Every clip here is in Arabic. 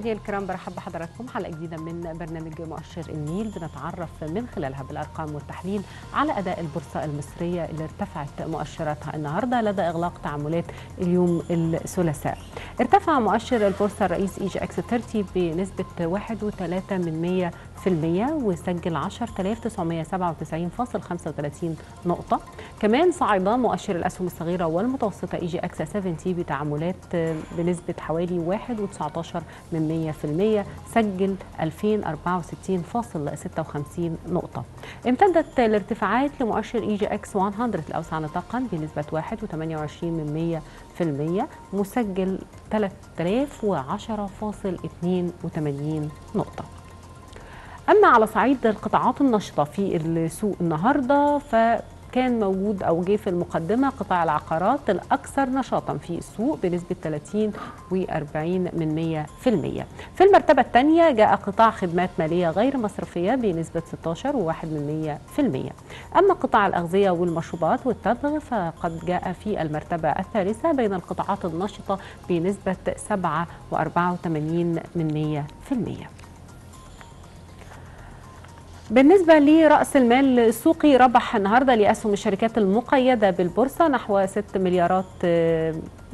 مشاهدينا الكرام برحب بحضراتكم حلقة جديدة من برنامج مؤشر النيل بنتعرف من خلالها بالارقام والتحليل على أداء البورصة المصرية اللي ارتفعت مؤشراتها النهارده لدى إغلاق تعاملات اليوم الثلاثاء. ارتفع مؤشر البورصة الرئيس EGX 30 بنسبة 1.3 من 100% وسجل 10997.35 نقطة. كمان صعد مؤشر الأسهم الصغيرة والمتوسطة EGX 70 بتعاملات بنسبة حوالي 1.19 من 100% سجل 2064.56 نقطة امتدت الارتفاعات لمؤشر EGX 100 الأوسع نطاقا بنسبة 1.28 من 100% مسجل 3010.82 نقطة أما على صعيد القطاعات النشطة في السوق النهاردة ف كان موجود أو جه في المقدمة قطاع العقارات الأكثر نشاطا في السوق بنسبة 30 و40 من 100%. في المرتبة الثانية جاء قطاع خدمات مالية غير مصرفية بنسبة 16 و1 من 100%. أما قطاع الأغذية والمشروبات والتبغ فقد جاء في المرتبة الثالثة بين القطاعات النشطة بنسبة 7 و84 من 100%. بالنسبة لرأس المال السوقي ربح النهاردة لأسهم الشركات المقيدة بالبورصة نحو 6 مليارات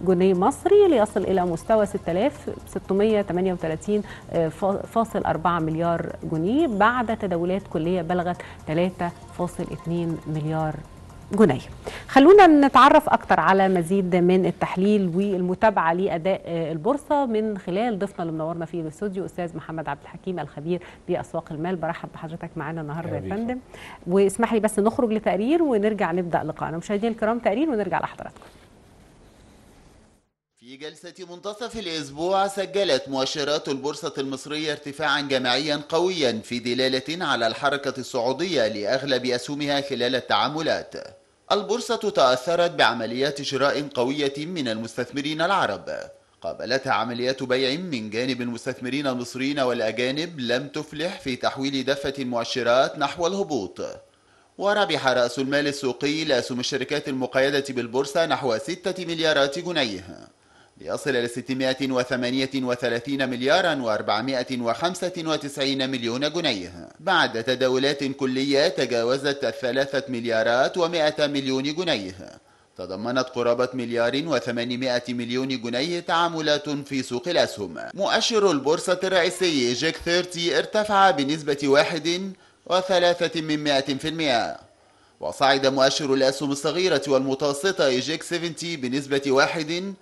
جنيه مصري ليصل إلى مستوى 6638.4 مليار جنيه بعد تداولات كلية بلغت 3.2 مليار جنيه. خلونا نتعرف أكثر على مزيد من التحليل والمتابعة لأداء البورصة من خلال ضيفنا اللي منورنا في الاستوديو أستاذ محمد عبد الحكيم الخبير بأسواق المال. برحب بحضرتك معانا النهارده يا فندم. واسمح لي بس نخرج لتقرير ونرجع نبدأ لقاءنا مشاهدينا الكرام تقرير ونرجع لحضراتكم. في جلسة منتصف الأسبوع سجلت مؤشرات البورصة المصرية ارتفاعا جماعيا قويا في دلالة على الحركة الصعودية لأغلب أسهمها خلال التعاملات. البورصة تأثرت بعمليات شراء قوية من المستثمرين العرب. قابلتها عمليات بيع من جانب المستثمرين المصريين والأجانب لم تفلح في تحويل دفة المؤشرات نحو الهبوط. وربح رأس المال السوقي لأسهم الشركات المقيدة بالبورصة نحو 6 مليارات جنيه. ليصل إلى 638 مليارا و495 مليون جنيه. بعد تداولات كلية تجاوزت الثلاثة مليارات و100 مليون جنيه. تضمنت قرابة مليار و800 مليون جنيه تعاملات في سوق الأسهم. مؤشر البورصة الرئيسي جيك 30 ارتفع بنسبة واحد وثلاثة من مائة في المئة. وصعد مؤشر الأسهم الصغيرة والمتوسطة إيجيك 70 بنسبة واحد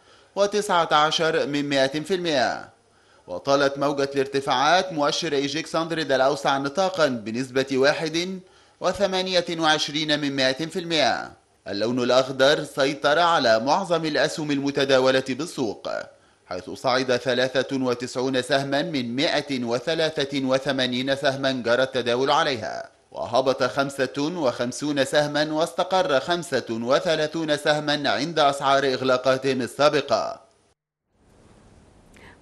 من مائة في المئة. وطالت موجة الارتفاعات مؤشر إيجيكس 100 الأوسع نطاقا بنسبة واحد وثمانية وعشرين من مائة في المئة. اللون الأخضر سيطر على معظم الأسهم المتداولة بالسوق حيث صعد 93 سهما من 183 سهما جرى التداول عليها. وهبط 55 سهما واستقر 35 سهما عند أسعار إغلاقاتهم السابقة.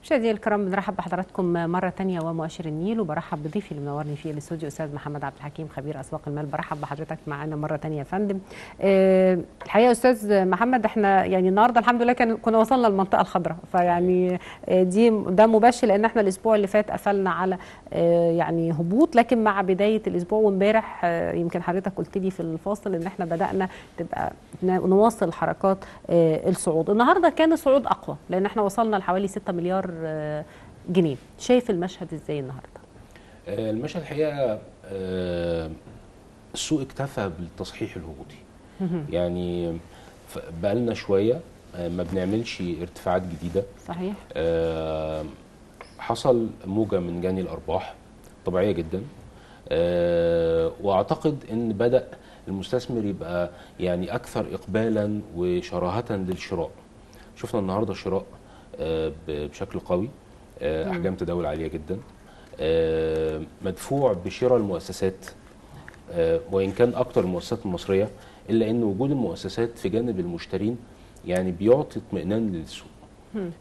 مشاهدينا الكرام بنرحب بحضراتكم مرة تانية ومؤشر النيل وبرحب بضيفي اللي منورني في الاستوديو أستاذ محمد عبد الحكيم خبير أسواق المال برحب بحضرتك معانا مرة تانية يا فندم. أه الحقيقة أستاذ محمد إحنا يعني النهارده الحمد لله كان كنا وصلنا للمنطقة الخضراء فيعني دي ده مباشر لأن إحنا الأسبوع اللي فات قفلنا على أه يعني هبوط لكن مع بداية الأسبوع وإمبارح أه يمكن حضرتك قلت لي في الفاصل إن إحنا بدأنا تبقى نواصل حركات الصعود. النهارده كان الصعود أقوى لأن إحنا وصلنا لحوالي 6 مليار جنيه شايف المشهد إزاي النهارده؟ المشهد الحقيقة السوق اكتفى بالتصحيح الهبوطي. يعني بقالنا شوية ما بنعملش ارتفاعات جديدة. صحيح. حصل موجة من جاني الأرباح طبيعية جدا. وأعتقد إن بدأ المستثمر يبقى يعني أكثر اقبالا وشراهه للشراء. شفنا النهارده شراء بشكل قوي. أحجام تداول عالية جدا. مدفوع بشراء المؤسسات. وإن كان أكتر المؤسسات المصرية إلا إن وجود المؤسسات في جانب المشترين يعني بيعطي اطمئنان للسوق.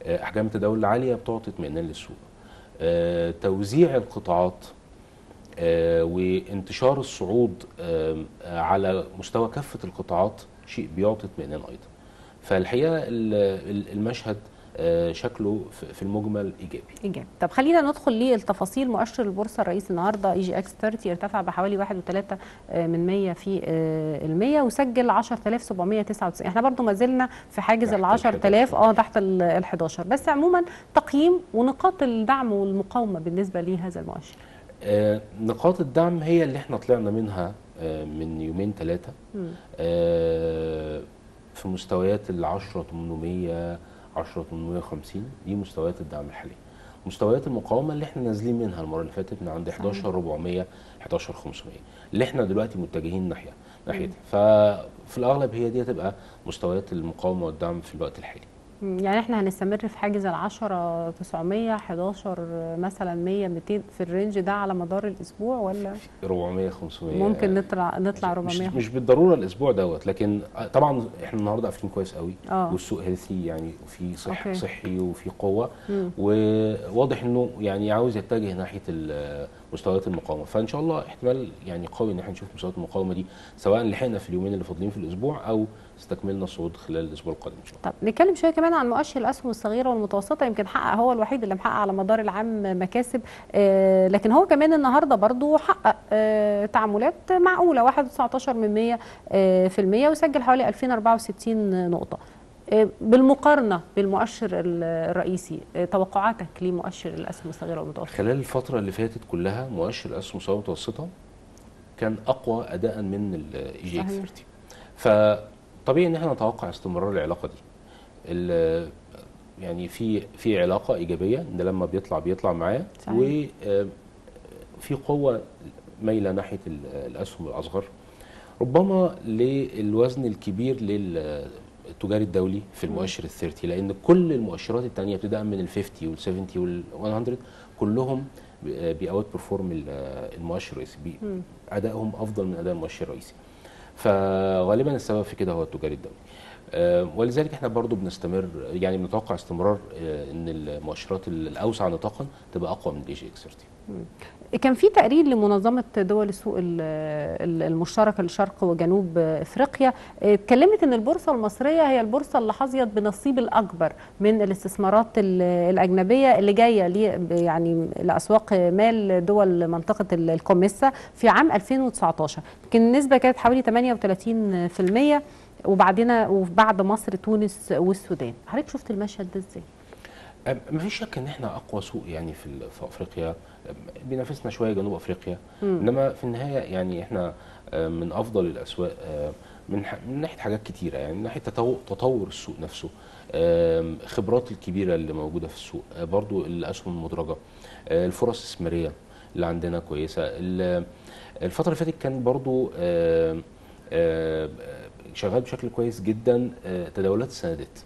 أحجام التداول العاليه بتعطي اطمئنان للسوق. توزيع القطاعات وانتشار الصعود على مستوى كافة القطاعات شيء بيعطي اطمئنان أيضا. فالحقيقة المشهد آه، شكله في- المجمل إيجابي. إيجابي. طب خلينا ندخل للتفاصيل. مؤشر البورصة الرئيسي النهارده EGX 30 ارتفع بحوالي 1.3 من 100 في آه، المية وسجل 10799 إحنا برضو ما زلنا في حاجز ال ال 10000 آه تحت ال 11 بس عموما تقييم ونقاط الدعم والمقاومة بالنسبة لهذا المؤشر. آه، نقاط الدعم هي اللي إحنا طلعنا منها آه، من يومين ثلاثة في مستويات ال 10 800 10 850 دي مستويات الدعم الحالية مستويات المقاومة اللي إحنا نازلين منها المرة اللي فاتت من عند 11 400 11 500 اللي إحنا دلوقتي متجهين ناحية ناحيتها. ففي الأغلب هي دي هتبقى مستويات المقاومة والدعم في الوقت الحالي. يعني إحنا هنستمر في حاجز ال 10 900 11 مثلا 100 200 في ال range ده على مدار الأسبوع ولا؟ 400 500 ممكن نطلع نطلع مش 400 مش بالضرورة الأسبوع دوت لكن طبعا إحنا النهارده قافلين كويس قوي آه. والسوق healthy يعني في صح okay. صحي وفي قوة. وواضح إنه يعني عاوز يتجه ناحية ال- مستويات المقاومة. فإن شاء الله احتمال يعني قوي إن إحنا نشوف مستويات المقاومة دي سواء لحقنا في اليومين اللي فاضلين في الأسبوع أو استكملنا الصعود خلال الأسبوع القادم إن شاء الله. طب نتكلم شوية كمان عن مؤشر الأسهم الصغيرة والمتوسطة يمكن حقق هو الوحيد اللي محقق على مدار العام مكاسب آه لكن هو كمان النهارده برضو حقق آه تعاملات معقولة 1.19 من 100 آه في المية وسجل حوالي 2064 نقطة. بالمقارنة بالمؤشر ال- الرئيسي آه توقعاتك لمؤشر الأسهم الصغيرة والمتوسطة؟ خلال الفترة اللي فاتت كلها مؤشر الأسهم الصغيرة والمتوسطة كان أقوى اداء من ال EGX صحيح. 30 فطبيعي إن إحنا نتوقع استمرار العلاقة دي. يعني في في علاقة إيجابية ان لما بيطلع بيطلع معاه. وفي قوة مايلة ناحية ال- الأسهم الأصغر. ربما للوزن الكبير للتجاري الدولي في المؤشر ال thirty لأن كل المؤشرات الثانية ابتداء من ال 50 وال 70 وال 100 كلهم بي outperform المؤشر الرئيسي بي- أدائهم أفضل من أداء المؤشر الرئيسي. فغالبا السبب في كده هو التجاري الدولي. آه، ولذلك إحنا برضو بنستمر يعني بنتوقع استمرار آه، إن المؤشرات الأوسع نطاقا تبقى أقوى من ال EGX 30 كان في تقرير لمنظمة دول السوق ال- ال- المشتركة لشرق وجنوب إفريقيا اتكلمت إن البورصة المصرية هي البورصة اللي حظيت بالنصيب الأكبر من الاستثمارات ال- الأجنبية اللي جاية يعني لأسواق مال دول منطقة ال- الكوميسا في عام 2019 يمكن النسبة كانت حوالي 38% وبعدين وبعد مصر تونس والسودان. حضرتك شفت المشهد ده إزاي؟ ما فيش شك إن إحنا أقوى سوق يعني في في أفريقيا. بينافسنا شوية جنوب أفريقيا. إنما في النهاية يعني إحنا من أفضل الأسواق من من ناحية حاجات كتيرة يعني من ناحية تطو- تطور السوق نفسه. خبرات الكبيرة اللي موجودة في السوق. آه، برضو الأسهم المدرجة. آه، الفرص الاستثماريه اللي عندنا كويسة. ال- الفترة اللي فاتت كان برضو شغال بشكل كويس جدا آه، تداولات السندات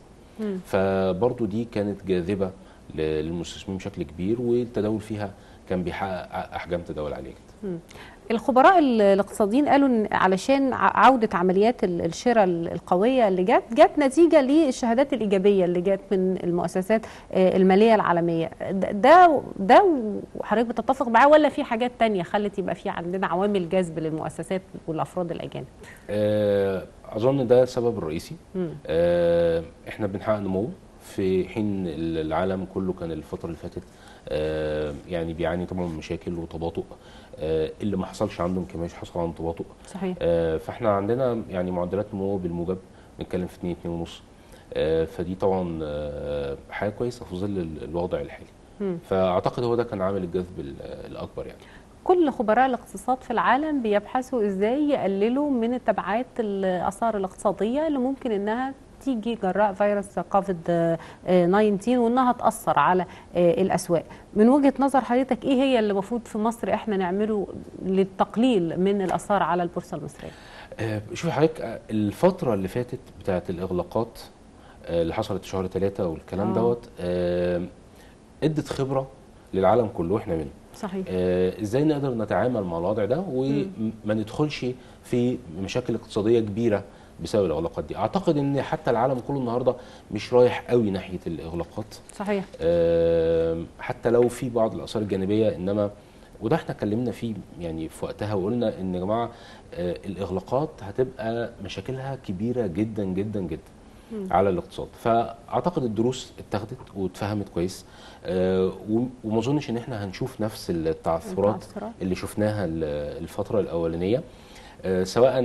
فبرضو دي كانت جاذبة للمستثمرين بشكل كبير والتداول فيها كان بيحقق أحجام تداول عالية جدا. الخبراء ال- الاقتصاديين قالوا إن علشان عودة عمليات ال- الشراء ال- القوية اللي جت جت نتيجة للشهادات الإيجابية اللي جت من المؤسسات آه، المالية العالمية. ده- ده ده وحضرتك بتتفق معاه ولا في حاجات تانية خلت يبقى في عندنا عوامل جذب للمؤسسات والأفراد الأجانب؟ آه، أظن ده السبب الرئيسي آه، إحنا بنحقق نمو. في حين العالم كله كان الفترة اللي فاتت آه، يعني بيعاني طبعا من مشاكل وتباطؤ آه، اللي ما حصلش عندهم كمان حصل عندهم تباطؤ. صحيح. آه، فاحنا عندنا يعني معدلات نمو بالموجب بنتكلم في 2 2 ونص. آه، فدي طبعا حاجة كويسة في ظل ال- الوضع الحالي. فأعتقد هو ده كان عامل الجذب ال- الأكبر يعني. كل خبراء الاقتصاد في العالم بيبحثوا إزاي يقللوا من التبعات الآثار الاقتصادية اللي ممكن إنها تيجي جراء فيروس كوفيد آه، 19 وإنها تأثر على آه، الأسواق. من وجهة نظر حضرتك إيه هي اللي المفروض في مصر إحنا نعمله للتقليل من الآثار على البورصة المصرية؟ آه، شوفي حضرتك آه، الفترة اللي فاتت بتاعت الإغلاقات آه، اللي حصلت شهر ثلاثة والكلام آه. دوت ادت خبرة للعالم كله وإحنا منه صحيح. إزاي نقدر نتعامل مع الوضع ده وما ندخلش في مشاكل اقتصادية كبيرة بسبب الإغلاقات دي. أعتقد إن حتى العالم كله النهاردة مش رايح قوي ناحية الإغلاقات. صحيح. حتى لو في بعض الآثار الجانبية إنما وده إحنا اتكلمنا فيه يعني في وقتها وقلنا إن يا جماعة آه، الإغلاقات هتبقى مشاكلها كبيرة جدا جدا جدا على الاقتصاد. فأعتقد الدروس اتخذت واتفهمت كويس آه، وم- وما أظنش إن إحنا هنشوف نفس التعثرات. اللي شفناها ال- الفترة الأولانية آه، سواء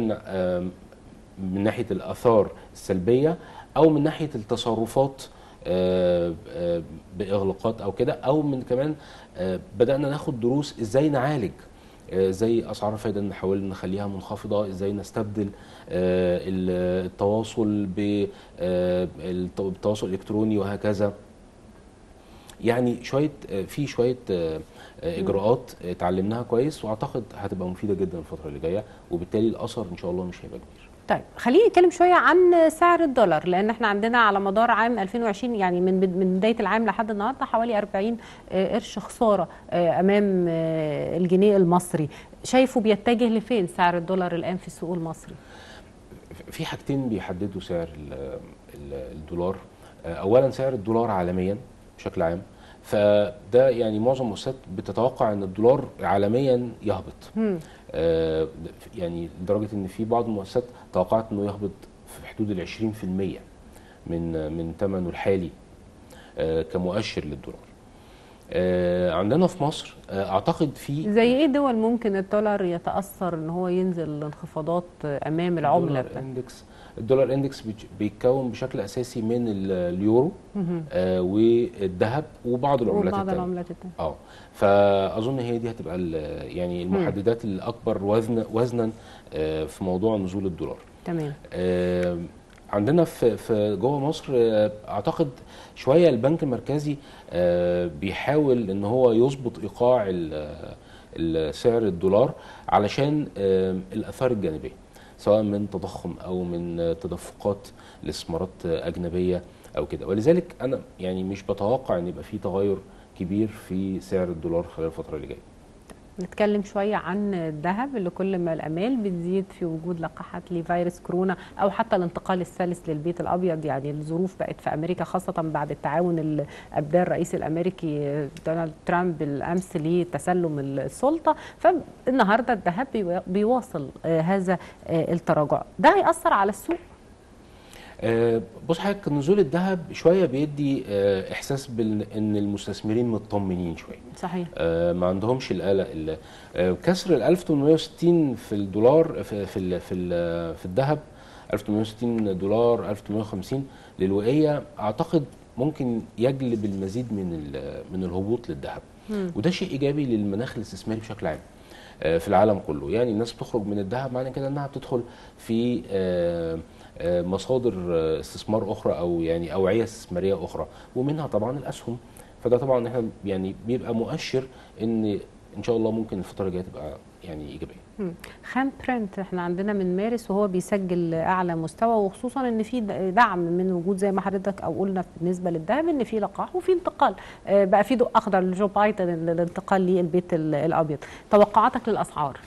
من ناحية الآثار السلبية أو من ناحية التصرفات آه، آه، بإغلاقات أو كده أو من كمان آه، بدأنا ناخد دروس إزاي نعالج زي أسعار الفايدة نحاول نخليها منخفضة إزاي نستبدل ال- التواصل بالتواصل الإلكتروني وهكذا. يعني شوية في شوية إجراءات اتعلمناها كويس وأعتقد هتبقى مفيدة جدا الفترة اللي جاية وبالتالي الأثر إن شاء الله مش هيبقى كبير. طيب خليني نتكلم شوية عن سعر الدولار لأن إحنا عندنا على مدار عام 2020 يعني من من بداية العام لحد النهارده حوالي 40 آه، قرش خسارة آه، أمام آه، الجنيه المصري. شايفه بيتجه لفين سعر الدولار الآن في السوق المصري؟ في حاجتين بيحددوا سعر ال- ال- الدولار. اولا سعر الدولار عالميا بشكل عام. فده يعني معظم المؤسسات بتتوقع إن الدولار عالميا يهبط. آه، يعني لدرجة إن في بعض المؤسسات توقعت إنه يهبط في حدود ال 20% من من ثمنه الحالي آه، كمؤشر للدولار. آه، عندنا في مصر آه، أعتقد في زي إيه دول ممكن الدولار يتأثر إن هو ينزل انخفاضات أمام العملة؟ الدولار بتاعته؟ إندكس الدولار إندكس بيتكون بشكل أساسي من ال- اليورو آه والذهب وبعض العملات وبعض العملات التانية. آه فأظن هي دي هتبقى يعني المحددات الأكبر وزن وزنا آه في موضوع نزول الدولار. تمام. آه، عندنا في في جوه مصر آه، أعتقد شوية البنك المركزي آه، بيحاول إن هو يظبط إيقاع سعر الدولار علشان آه، الآثار الجانبية. سواء من تضخم أو من تدفقات لاستثمارات أجنبية أو كده. ولذلك أنا يعني مش بتوقع إن يبقى في تغير كبير في سعر الدولار خلال الفترة اللي جاية. نتكلم شوية عن الذهب اللي كل ما الأمال بتزيد في وجود لقاحات لفيروس كورونا أو حتى الانتقال الثالث للبيت الأبيض. يعني الظروف بقت في أمريكا خاصة بعد التعاون اللي أبداه الرئيس الأمريكي دونالد ترامب بالأمس لتسلم السلطة. فالنهاردة الذهب بيوا- بيواصل آه، هذا آه، التراجع. ده هيأثر على السوق؟ بص حضرتك نزول الذهب شوية بيدي آه، إحساس بان المستثمرين مطمنين شوية. صحيح. آه، ما عندهمش القلق ال- آه، كسر ال 1860 في الدولار في في في, في الذهب 1860 دولار 1850 للوقية أعتقد ممكن يجلب المزيد من ال- من الهبوط للذهب. وده شيء إيجابي للمناخ الاستثماري بشكل عام آه، في العالم كله. يعني الناس بتخرج من الذهب معنى كده إنها بتدخل في آه، آه، مصادر آه، استثمار أخرى أو يعني أوعية استثمارية أخرى ومنها طبعا الأسهم. فده طبعا إحنا يعني بيبقى مؤشر إن إن شاء الله ممكن الفترة الجاية تبقى يعني إيجابية. خام برنت إحنا عندنا من مارس وهو بيسجل أعلى مستوى وخصوصا إن في دعم من وجود زي ما حضرتك أو قلنا بالنسبة للذهب إن في لقاح وفي انتقال. آه، بقى في ضوء أخضر لجو بايدن للانتقال للبيت ال- الأبيض. توقعاتك للأسعار؟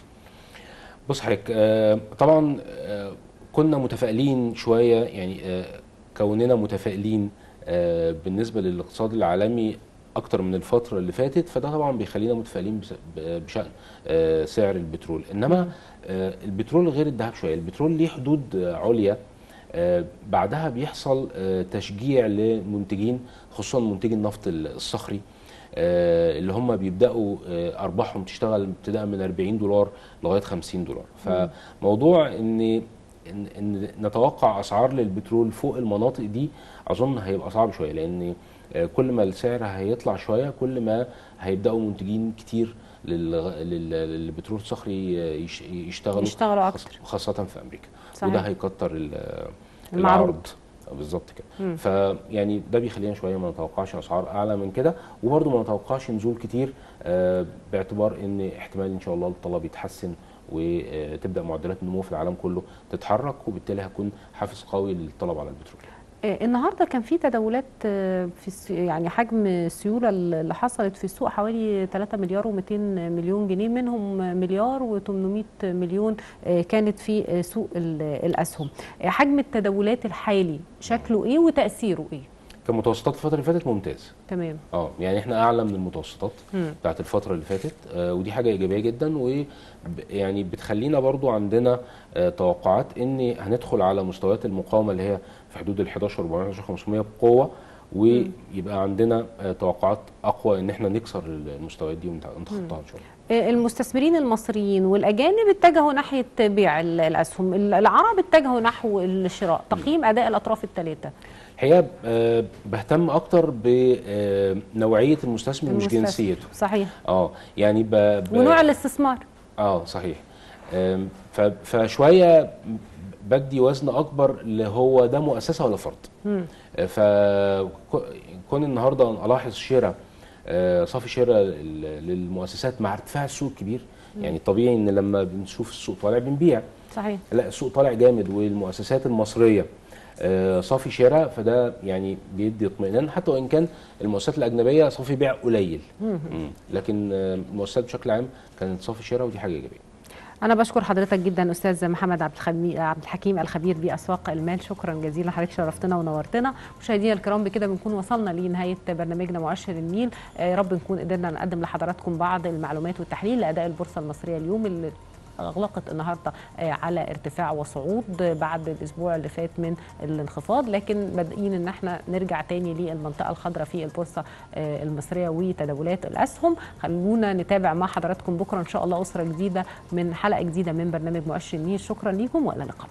بص حضرتك آه، طبعا آه، كنا متفائلين شوية يعني آه، كوننا متفائلين آه، بالنسبة للاقتصاد العالمي أكتر من الفترة اللي فاتت فده طبعا بيخلينا متفائلين بشأن آه، سعر البترول. إنما البترول غير الذهب شوية البترول ليه حدود عليا. بعدها بيحصل تشجيع لمنتجين خصوصا منتجي النفط الصخري اللي هم بيبدأوا أرباحهم تشتغل ابتداء من 40 دولار لغاية 50 دولار. فموضوع إن إن إن نتوقع أسعار للبترول فوق المناطق دي أظن هيبقى صعب شوية لأن آه، كل ما السعر هيطلع شوية كل ما هيبدأوا منتجين كتير لل- لل- للبترول الصخري يش- يشتغلوا يشتغلوا أكتر. خاصة في أمريكا صحيح. وده هيكتر المعروض. العرض بالظبط كده فيعني ده بيخلينا شوية ما نتوقعش أسعار أعلى من كده وبرده ما نتوقعش نزول كتير آه، باعتبار إن احتمال إن شاء الله الطلب يتحسن وتبدأ معدلات النمو في العالم كله تتحرك وبالتالي هيكون حافز قوي للطلب على البترول. آه، النهارده كان في تداولات آه، في يعني حجم السيولة اللي حصلت في السوق حوالي 3 مليار و200 مليون جنيه منهم مليار و800 مليون آه، كانت في سوق ال- الأسهم. حجم التداولات الحالي شكله إيه وتأثيره إيه؟ كمتوسطات الفترة اللي فاتت ممتاز تمام آه يعني إحنا أعلى من المتوسطات. بتاعت الفترة اللي فاتت آه ودي حاجة إيجابية جدا و يعني بتخلينا برضو عندنا آه توقعات إن هندخل على مستويات المقاومة اللي هي في حدود ال 11 400 11 500 بقوة ويبقى عندنا آه توقعات أقوى إن إحنا نكسر المستويات دي ونتخطاها إن شاء الله. آه، المستثمرين المصريين والأجانب اتجهوا ناحية بيع ال- الأسهم. العرب اتجهوا نحو الشراء تقييم أداء الأطراف الثلاثه الحقيقة آه بهتم أكتر بنوعيه المستثمر مش المستثمر. جنسيته. صحيح. آه يعني ب... ب... ونوع الاستثمار. آه صحيح. فشوية بدي وزن أكبر اللي هو ده مؤسسة ولا فرد. فكون النهارده ألاحظ شراء آه، صافي شراء لل- للمؤسسات مع ارتفاع السوق الكبير يعني طبيعي إن لما بنشوف السوق طالع بنبيع. صحيح. لا السوق طالع جامد والمؤسسات المصرية آه، صافي شراء فده يعني بيدي اطمئنان. حتى وإن كان المؤسسات الأجنبية صافي بيع قليل. لكن آه، المؤسسات بشكل عام كانت صافي شراء ودي حاجة إيجابية. أنا بشكر حضرتك جدا أستاذ محمد عبد عبد الحكيم الخبير بأسواق المال. شكرا جزيلا حضرتك شرفتنا ونورتنا. مشاهدينا الكرام بكده بنكون وصلنا لنهاية برنامجنا مؤشر النيل. آه، يا رب نكون قدرنا نقدم لحضراتكم بعض المعلومات والتحليل لأداء البورصة المصرية اليوم اللي أغلقت النهارده آه، على ارتفاع وصعود بعد الأسبوع اللي فات من الانخفاض لكن بادئين إن إحنا نرجع تاني للمنطقة الخضراء في البورصة آه، المصرية وتداولات الأسهم. خلونا نتابع مع حضراتكم بكرة إن شاء الله أسرة جديدة من حلقة جديدة من برنامج مؤشر النيل شكرا ليكم وإلى اللقاء.